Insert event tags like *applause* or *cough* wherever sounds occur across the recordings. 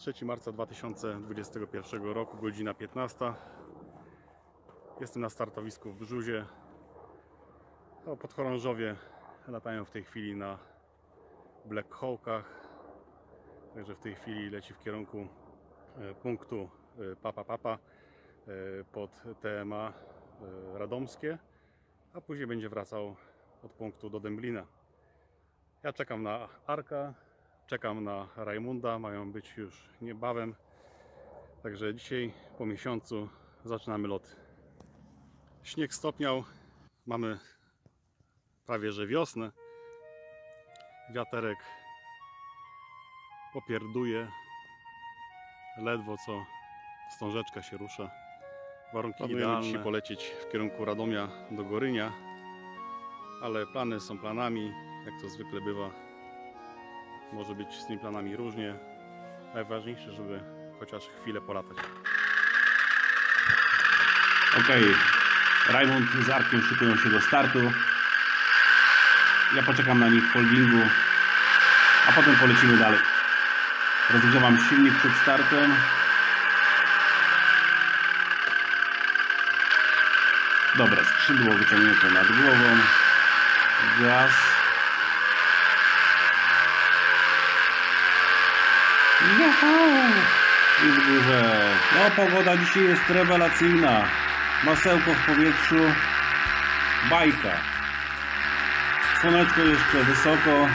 Jest 3 marca 2021 roku, godzina 15. Jestem na startowisku w Brzuzie. O, podchorążowie latają w tej chwili na Black Hawkach. Także w tej chwili leci w kierunku e, punktu e, Papa Papa e, pod TMA Radomskie, a później będzie wracał od punktu do Dęblina. Ja czekam na Arka, czekam na Rajmunda, mają być już niebawem. Także dzisiaj po miesiącu zaczynamy lot. Śnieg stopniał, mamy prawie że wiosnę. Wiaterek popierduje, ledwo co wstążeczka się rusza. Warunki Planujemy idealne. dzisiaj polecieć w kierunku Radomia do Gorynia, ale plany są planami, jak to zwykle bywa. Może być z tymi planami różnie. Najważniejsze, żeby chociaż chwilę polatać. Okej, Raymond z Arkiem szykują się do startu. Ja poczekam na nich w holdingu, a potem polecimy dalej. Rozgrzewam silnik przed startem. Dobra, skrzydło wyciągnięte nad głową. Gaz. I w górze. No, pogoda dzisiaj jest rewelacyjna. Masełko w powietrzu. Bajka. Słoneczko jeszcze wysoko.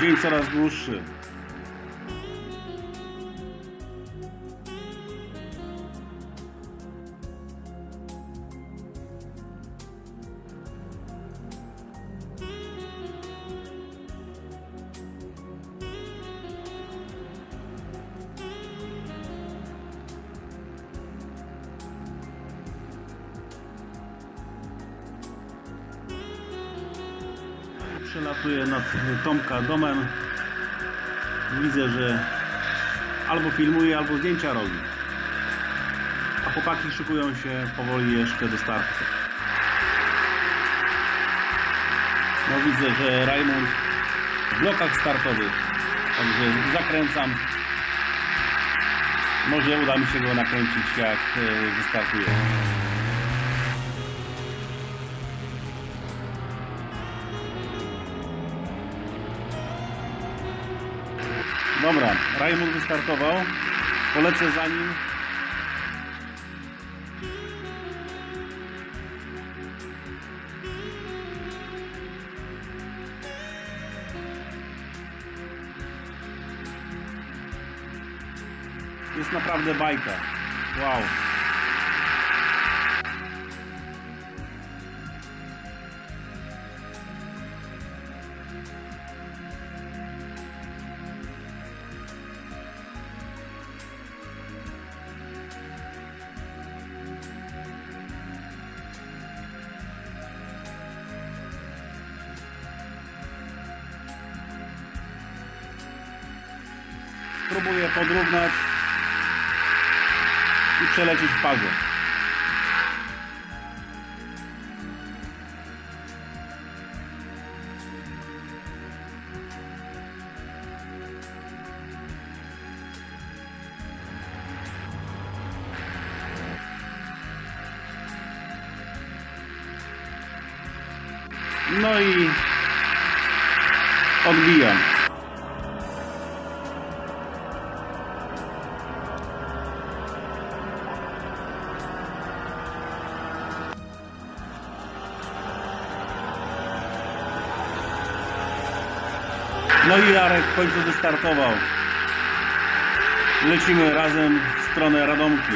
Dzień coraz dłuższy. Przelatuję nad Tomka domem. Widzę, że albo filmuje, albo zdjęcia robi. A chłopaki szykują się powoli jeszcze do startu. No widzę, że Raymond w blokach startowych. Także zakręcam. Może uda mi się go nakręcić jak e, wystartuje. Dobra, Raymond wystartował. Polecę za nim. Jest naprawdę bajka. Wow. Spróbuję podrównać i przelecieć w parze. No i odbijam. No i Jarek w końcu wystartował. Lecimy razem w stronę Radomki.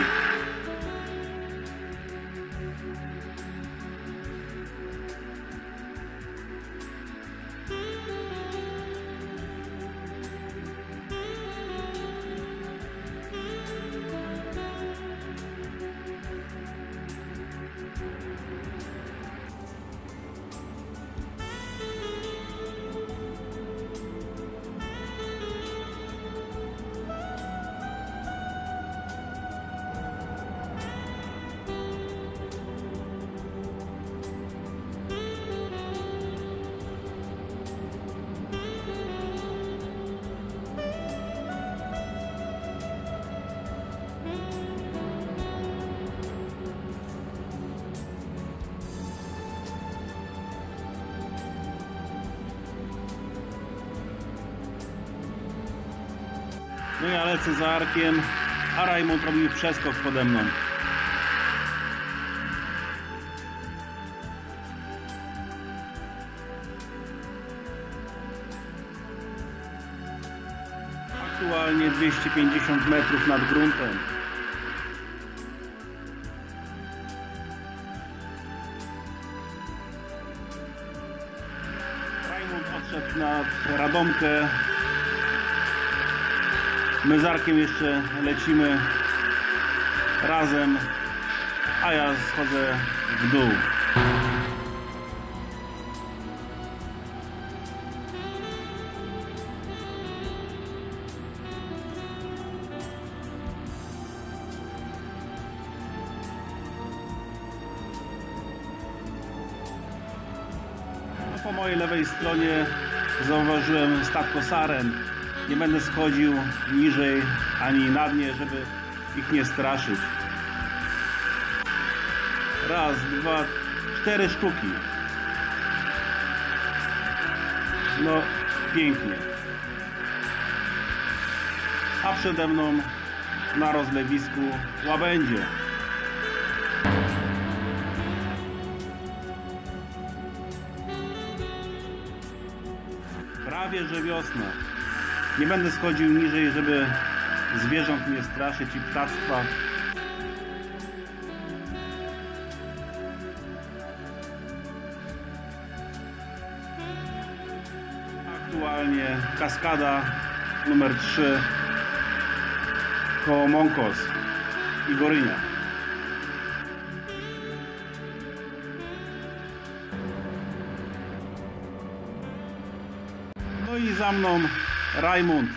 No ja lecę za Arkiem, a Rajmund robi przeskok pode mną. Aktualnie 250 metrów nad gruntem. Rajmund odszedł nad Radomkę. My z Arkiem jeszcze lecimy razem, a ja schodzę w dół. Po mojej lewej stronie zauważyłem statko saren. Nie będę schodził niżej ani na dnie, żeby ich nie straszyć. Raz, dwa, cztery sztuki. No, pięknie. A przede mną na rozlewisku łabędzie. Prawie że wiosna. Nie będę schodził niżej, żeby zwierząt nie straszyć i ptactwa. Aktualnie kaskada numer 3 koło Monkos i Gorynia. No i za mną Rajmund.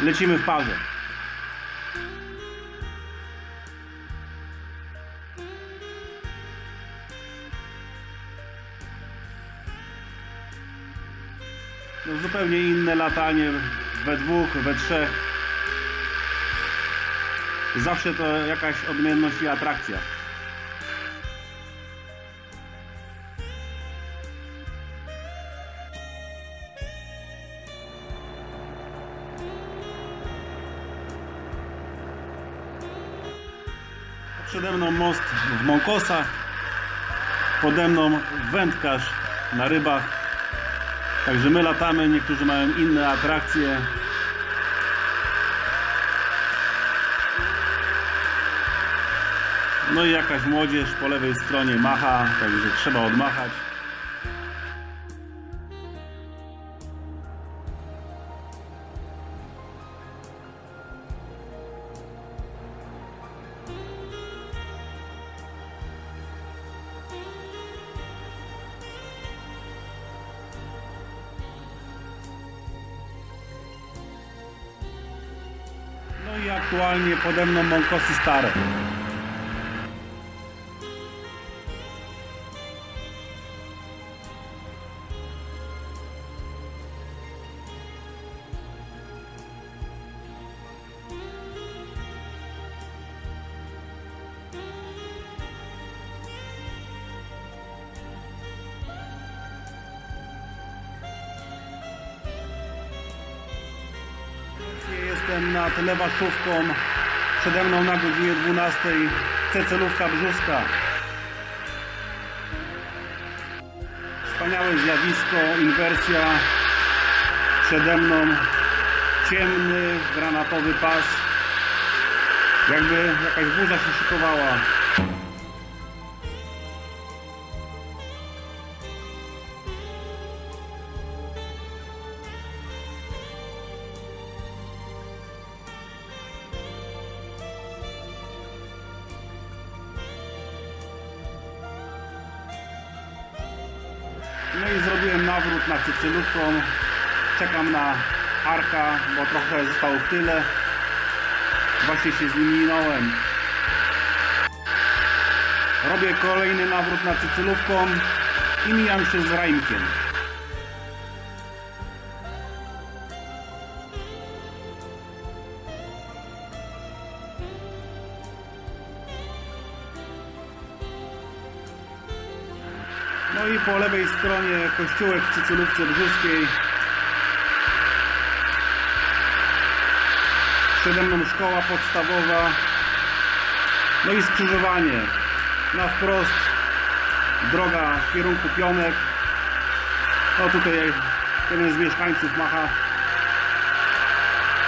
Lecimy w parze. No zupełnie inne latanie we dwóch, we trzech. Zawsze to jakaś odmienność i atrakcja. Przede mną most w Mąkosach, pode mną wędkarz na rybach. Także my latamy, niektórzy mają inne atrakcje. No i jakaś młodzież po lewej stronie macha, także trzeba odmachać. Aktualnie pode mną Mąkosy Stare. Jestem nad Lewaszówką. Przede mną na godzinie 12 cecelówka brzuska. Wspaniałe zjawisko, inwersja. Przede mną ciemny, granatowy pas. Jakby jakaś burza się szykowała. No i zrobiłem nawrót nad cycylówką. Czekam na Arka, bo trochę zostało w tyle. Właśnie się z nim minąłem. Robię kolejny nawrót nad cycylówką i mijam się z Rajmkiem. No i po lewej stronie kościółek w Cycylówce Brzuskiej. Przede mną szkoła podstawowa. No i skrzyżowanie. Na wprost droga w kierunku Pionek. No tutaj jeden z mieszkańców macha.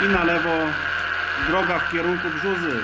I na lewo droga w kierunku Brzuzy.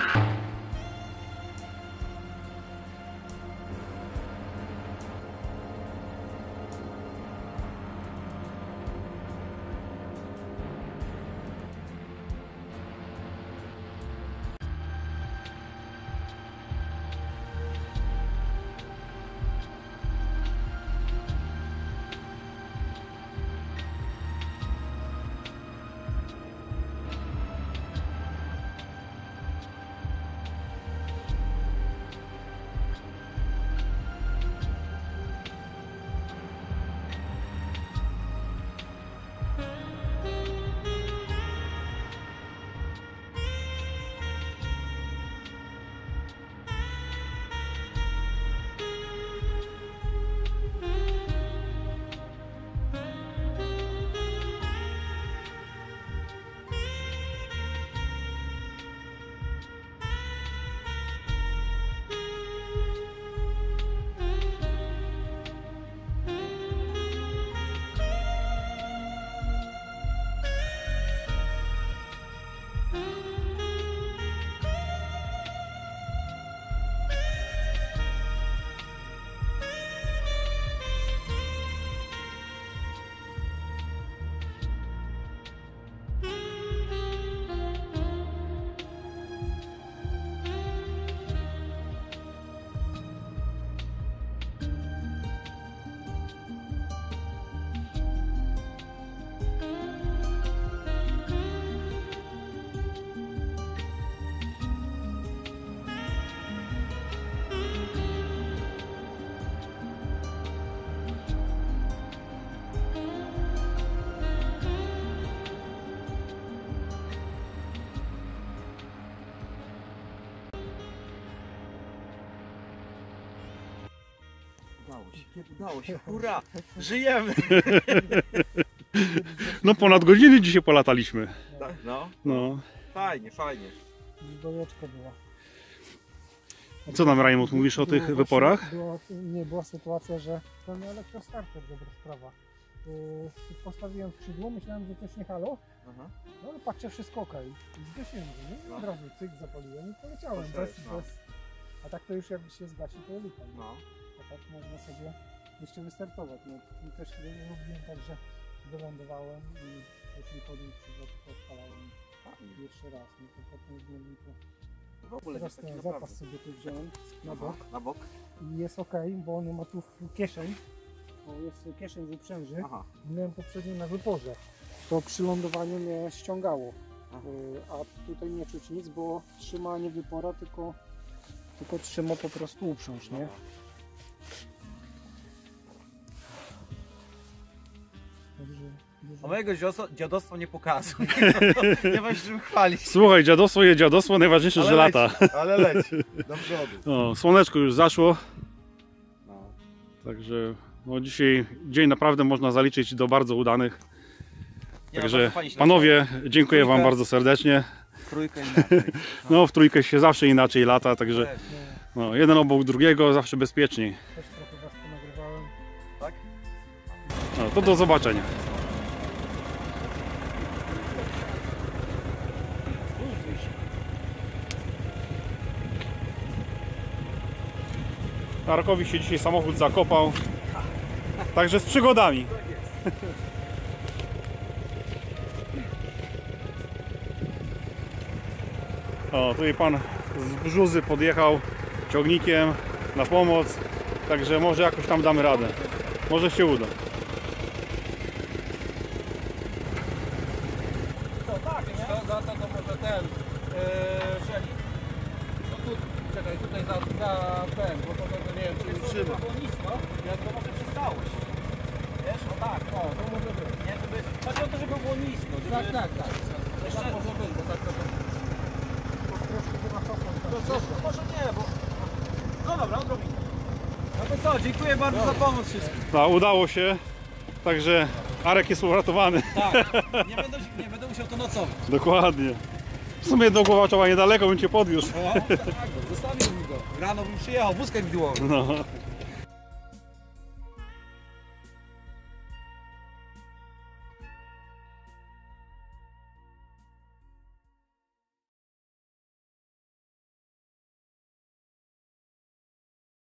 Udało się, udało się, hurra! Żyjemy! *laughs* No ponad godziny dzisiaj polataliśmy. Tak, no, No. fajnie, fajnie. Dojeczka była. Co tam, Rajmund, mówisz o tych wyporach? nie, była sytuacja, że ten elektrostarter, dobra sprawa. Yy, postawiłem skrzydło, myślałem, że coś nie halo, Aha. no ale patrzę, wszystko ok. I zgasiłem nie? I No. od razu cyk zapaliłem i poleciałem. Bez, no. bez... A tak to już jak się zgasi, to jest. No, A tak można sobie jeszcze wystartować. No, i też nie lubiłem tak, że wylądowałem i podniósł przywód, to odpalałem fajnie. pierwszy raz. No to potem już mi to... W ogóle Teraz ten naprawdę. zapas sobie tu wziąłem na Aha, bok. Na bok? i jest ok, bo nie ma tu kieszeń. Bo jest kieszeń w uprzęży. Aha. Miałem poprzednio na wyporze. To przy lądowaniu mnie ściągało. Aha. Y, A tutaj nie czuć nic, bo trzyma nie wypora, tylko, tylko trzyma po prostu uprząż, nie? Także A mojego dziadostwa, dziadostwa nie pokazuj. *laughs* *laughs* nie ma się czym chwalić. Słuchaj, dziadostwo je dziadostwo, najważniejsze, że leci, lata. Ale *laughs* leci, do przodu. O, słoneczko już zaszło, No. także no, dzisiaj dzień naprawdę można zaliczyć do bardzo udanych. Nie, Także panowie, dziękuję Wam Trójkę. bardzo serdecznie. latało. Trójkę inaczej. No w trójkę się zawsze inaczej lata, także Pewnie. no, jeden obok drugiego zawsze bezpieczniej. No, to do zobaczenia. Arkowi się dzisiaj samochód zakopał. Także z przygodami. O, tutaj pan z brzuzy podjechał ciągnikiem na pomoc. Także może jakoś tam damy radę. Może się uda. To tak, nie? To, za to, to może ten, yy, Szeli. No tu, czekaj, tutaj za, za ten, bo to, to, to nie wiem, czy utrzyma. było nisko, ja to może przystałość. Wiesz, o tak, o, to może być. Nie, żeby, chodzi o to, żeby było nisko. Żeby, tak, tak, tak. Jeszcze tak może być, bo tak to... Troszkę chyba cofnąć. To co? No może nie, bo... No dobra, odrobinę. No to co, dziękuję bardzo za pomoc wszystkim. No, udało się. Także Arek jest uratowany. Tak, *laughs* nie będę, nie będę musiał to nocować. Dokładnie. W sumie do Głowaczowa niedaleko bym cię podwiózł. No, tak, zostawił mi go. Rano bym przyjechał, wózkiem widłowym. No.